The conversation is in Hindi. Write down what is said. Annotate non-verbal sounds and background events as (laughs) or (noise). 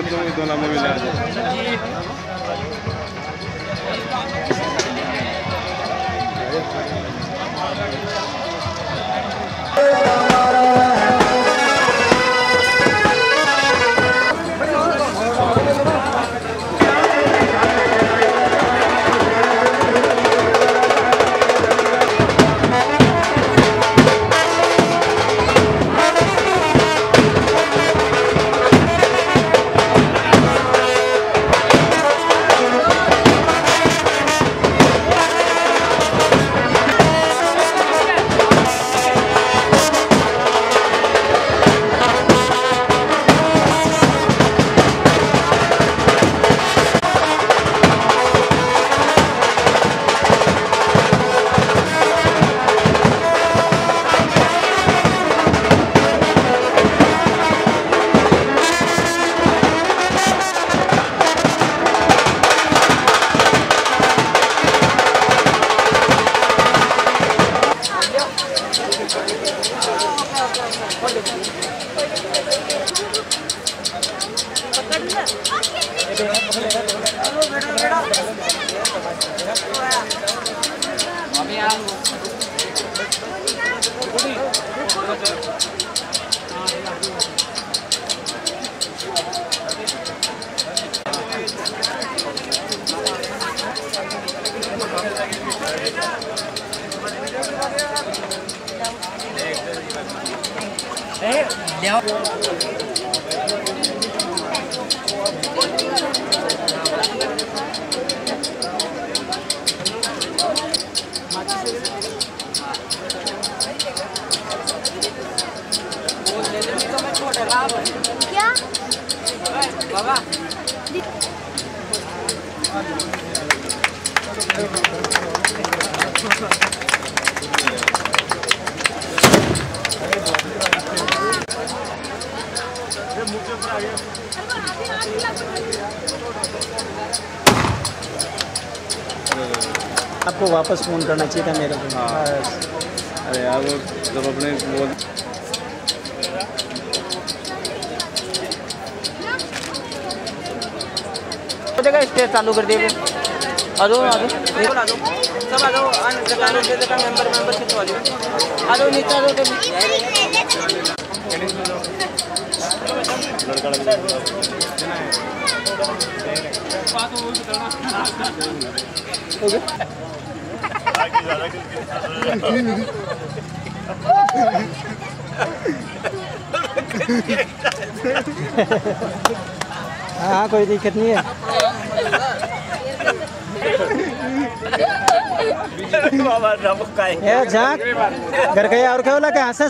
दोनों में मिला दो क्या आपको वापस फ़ोन करना चाहिए था मेरे को हाँ। अरे यार, वो जब अपने वो हो जाएगा स्टेज चालू कर दिए आ जाओ आ जाओ। बिल्कुल आ जाओ सब आ जाओ अन जगह रोड जगह मेंबर मेंबर खिंचवा लो आ जाओ नीचे आ जाओ लड़का (laughs) (laughs) (laughs) लग हाँ कोई दिक्कत नहीं है। (laughs) घर गया और क्या बोला क्या हंस